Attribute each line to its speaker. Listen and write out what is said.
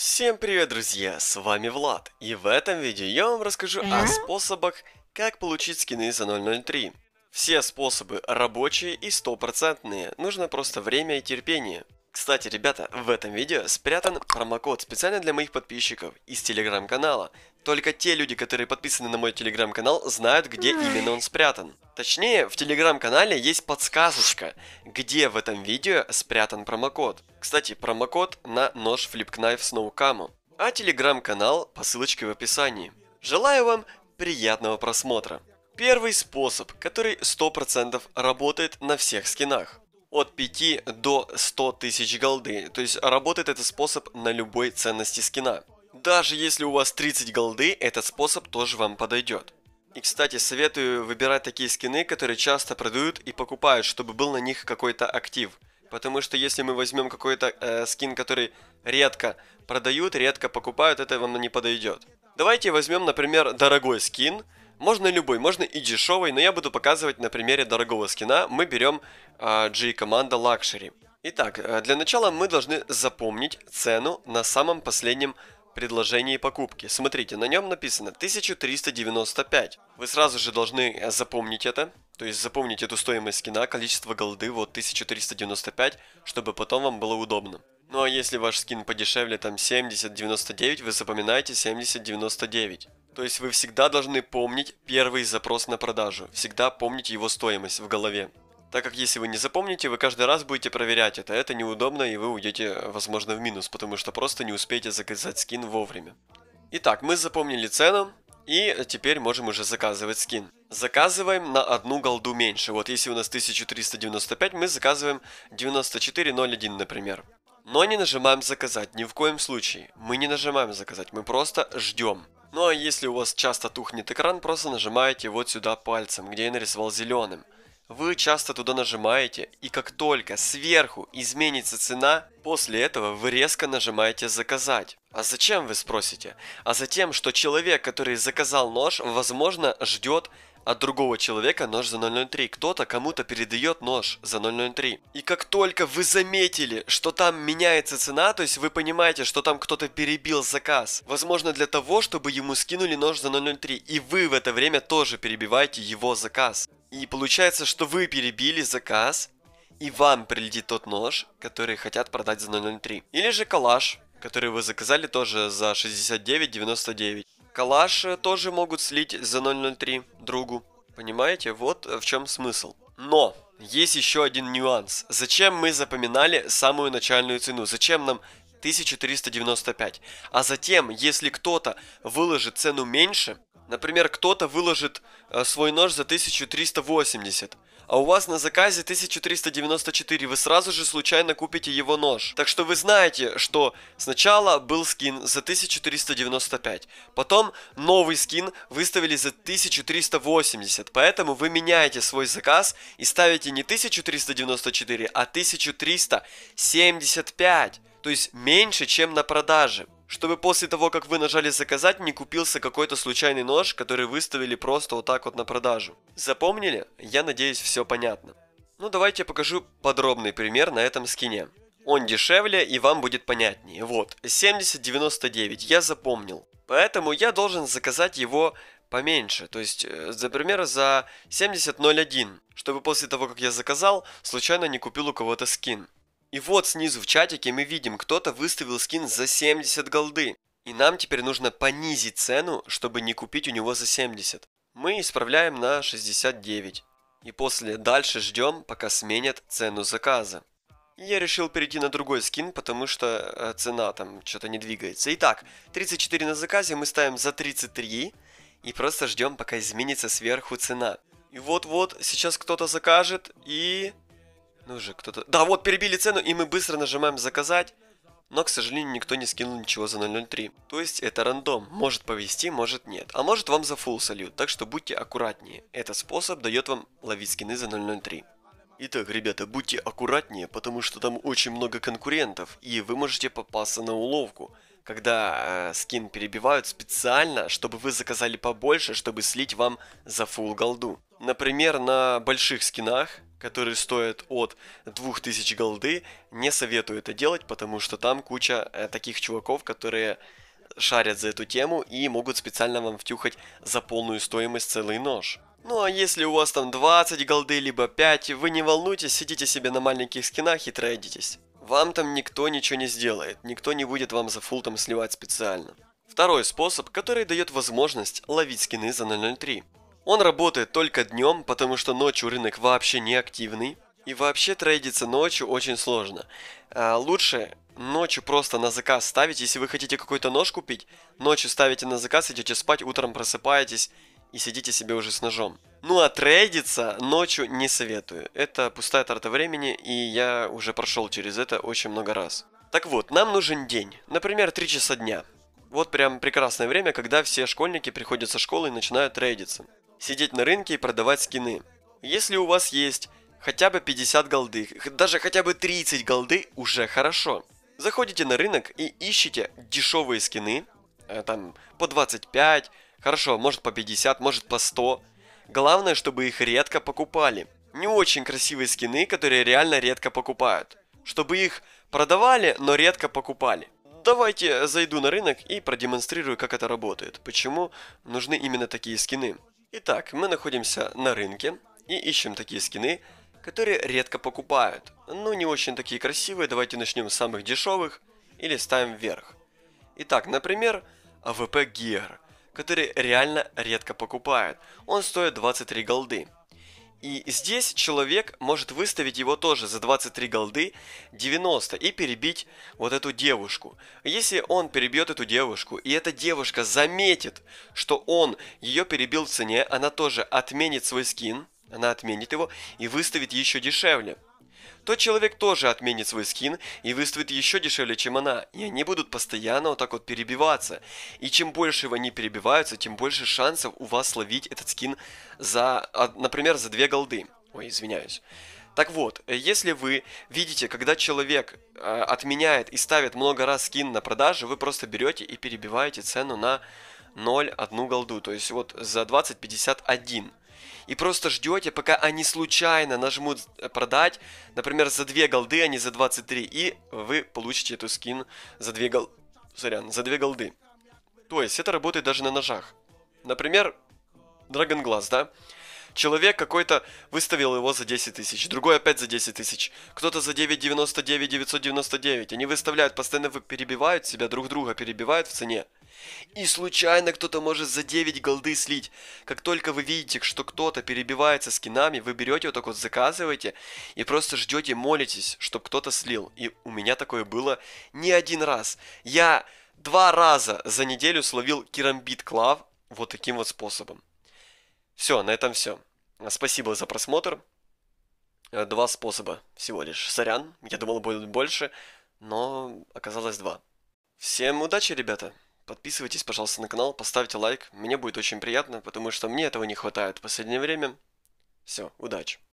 Speaker 1: Всем привет, друзья! С вами Влад, и в этом видео я вам расскажу о способах, как получить скины за 003. Все способы рабочие и стопроцентные, нужно просто время и терпение. Кстати, ребята, в этом видео спрятан промокод специально для моих подписчиков из телеграм-канала. Только те люди, которые подписаны на мой телеграм-канал, знают, где именно он спрятан. Точнее, в телеграм-канале есть подсказочка, где в этом видео спрятан промокод. Кстати, промокод на нож Flip Knife Snow Camo. А телеграм-канал по ссылочке в описании. Желаю вам приятного просмотра. Первый способ, который 100% работает на всех скинах от 5 до 100 тысяч голды. То есть работает этот способ на любой ценности скина. Даже если у вас 30 голды, этот способ тоже вам подойдет. И, кстати, советую выбирать такие скины, которые часто продают и покупают, чтобы был на них какой-то актив. Потому что если мы возьмем какой-то э, скин, который редко продают, редко покупают, это вам не подойдет. Давайте возьмем, например, дорогой скин – можно любой, можно и дешевый, но я буду показывать на примере дорогого скина. Мы берем э, G-команда Luxury. Итак, э, для начала мы должны запомнить цену на самом последнем предложении покупки. Смотрите, на нем написано 1395. Вы сразу же должны э, запомнить это, то есть запомнить эту стоимость скина, количество голды, вот 1395, чтобы потом вам было удобно. Ну а если ваш скин подешевле, там 70-99, вы запоминаете 70-99. То есть вы всегда должны помнить первый запрос на продажу, всегда помнить его стоимость в голове. Так как если вы не запомните, вы каждый раз будете проверять это, это неудобно и вы уйдете, возможно, в минус, потому что просто не успеете заказать скин вовремя. Итак, мы запомнили цену, и теперь можем уже заказывать скин. Заказываем на одну голду меньше. Вот если у нас 1395, мы заказываем 9401, например. Но не нажимаем заказать, ни в коем случае. Мы не нажимаем заказать, мы просто ждем. Ну а если у вас часто тухнет экран, просто нажимаете вот сюда пальцем, где я нарисовал зеленым. Вы часто туда нажимаете, и как только сверху изменится цена, после этого вы резко нажимаете «Заказать». А зачем, вы спросите? А затем, что человек, который заказал нож, возможно, ждет от другого человека нож за 003. Кто-то кому-то передает нож за 003. И как только вы заметили, что там меняется цена, то есть вы понимаете, что там кто-то перебил заказ, возможно для того, чтобы ему скинули нож за 003, и вы в это время тоже перебиваете его заказ. И получается, что вы перебили заказ, и вам прилетит тот нож, который хотят продать за 003. Или же калаш, который вы заказали тоже за 69.99. Калаш тоже могут слить за 003 другу. Понимаете? Вот в чем смысл. Но есть еще один нюанс. Зачем мы запоминали самую начальную цену? Зачем нам 1395? А затем, если кто-то выложит цену меньше, например, кто-то выложит э, свой нож за 1380, а у вас на заказе 1394, вы сразу же случайно купите его нож. Так что вы знаете, что сначала был скин за 1395, потом новый скин выставили за 1380, поэтому вы меняете свой заказ и ставите не 1394, а 1375, то есть меньше, чем на продаже чтобы после того, как вы нажали заказать, не купился какой-то случайный нож, который выставили просто вот так вот на продажу. Запомнили? Я надеюсь, все понятно. Ну давайте я покажу подробный пример на этом скине. Он дешевле и вам будет понятнее. Вот, 7099 я запомнил. Поэтому я должен заказать его поменьше. То есть, например, э, за 7001. Чтобы после того, как я заказал, случайно не купил у кого-то скин. И вот снизу в чатике мы видим, кто-то выставил скин за 70 голды. И нам теперь нужно понизить цену, чтобы не купить у него за 70. Мы исправляем на 69. И после дальше ждем, пока сменят цену заказа. Я решил перейти на другой скин, потому что э, цена там что-то не двигается. Итак, 34 на заказе мы ставим за 33. И просто ждем, пока изменится сверху цена. И вот-вот сейчас кто-то закажет и... Ну же, кто-то... Да, вот, перебили цену, и мы быстро нажимаем «Заказать». Но, к сожалению, никто не скинул ничего за 003. То есть это рандом. Может повести, может нет. А может вам за full салют. Так что будьте аккуратнее. Этот способ дает вам ловить скины за 003. Итак, ребята, будьте аккуратнее, потому что там очень много конкурентов, и вы можете попасться на уловку, когда э, скин перебивают специально, чтобы вы заказали побольше, чтобы слить вам за full голду. Например, на больших скинах который стоит от 2000 голды, не советую это делать, потому что там куча э, таких чуваков, которые шарят за эту тему и могут специально вам втюхать за полную стоимость целый нож. Ну а если у вас там 20 голды, либо 5, вы не волнуйтесь, сидите себе на маленьких скинах и трейдитесь. Вам там никто ничего не сделает, никто не будет вам за фул там сливать специально. Второй способ, который дает возможность ловить скины за 003. Он работает только днем, потому что ночью рынок вообще не активный. И вообще трейдиться ночью очень сложно. А лучше ночью просто на заказ ставить. Если вы хотите какой-то нож купить, ночью ставите на заказ, идете спать, утром просыпаетесь и сидите себе уже с ножом. Ну а трейдиться ночью не советую. Это пустая трата времени, и я уже прошел через это очень много раз. Так вот, нам нужен день. Например, 3 часа дня. Вот прям прекрасное время, когда все школьники приходят со школы и начинают трейдиться сидеть на рынке и продавать скины. Если у вас есть хотя бы 50 голды, даже хотя бы 30 голды, уже хорошо. Заходите на рынок и ищите дешевые скины, э, там по 25, хорошо, может по 50, может по 100. Главное, чтобы их редко покупали. Не очень красивые скины, которые реально редко покупают. Чтобы их продавали, но редко покупали. Давайте зайду на рынок и продемонстрирую, как это работает. Почему нужны именно такие скины. Итак, мы находимся на рынке и ищем такие скины, которые редко покупают. Ну, не очень такие красивые, давайте начнем с самых дешевых или ставим вверх. Итак, например, AVP Gear, который реально редко покупают. Он стоит 23 голды. И здесь человек может выставить его тоже за 23 голды 90 и перебить вот эту девушку. Если он перебьет эту девушку, и эта девушка заметит, что он ее перебил в цене, она тоже отменит свой скин, она отменит его и выставит еще дешевле тот человек тоже отменит свой скин и выставит еще дешевле, чем она. И они будут постоянно вот так вот перебиваться. И чем больше они перебиваются, тем больше шансов у вас словить этот скин за, например, за 2 голды. Ой, извиняюсь. Так вот, если вы видите, когда человек э, отменяет и ставит много раз скин на продажу, вы просто берете и перебиваете цену на 0,1 голду. То есть вот за 20,51 и просто ждете, пока они случайно нажмут э, продать, например, за 2 голды, а не за 23, и вы получите эту скин за 2 гол... Сорян, за 2 голды. То есть это работает даже на ножах. Например, Dragon Glass, да? Человек какой-то выставил его за 10 тысяч, другой опять за 10 тысяч, кто-то за 9,99, 999. Они выставляют, постоянно перебивают себя, друг друга перебивают в цене. И случайно кто-то может за 9 голды слить. Как только вы видите, что кто-то перебивается скинами, вы берете вот так вот, заказываете и просто ждете, молитесь, чтобы кто-то слил. И у меня такое было не один раз. Я два раза за неделю словил керамбит клав вот таким вот способом. Все, на этом все. Спасибо за просмотр. Э, два способа всего лишь. Сорян, я думал будет больше, но оказалось два. Всем удачи, ребята! Подписывайтесь, пожалуйста, на канал, поставьте лайк. Мне будет очень приятно, потому что мне этого не хватает в последнее время. Все, удачи!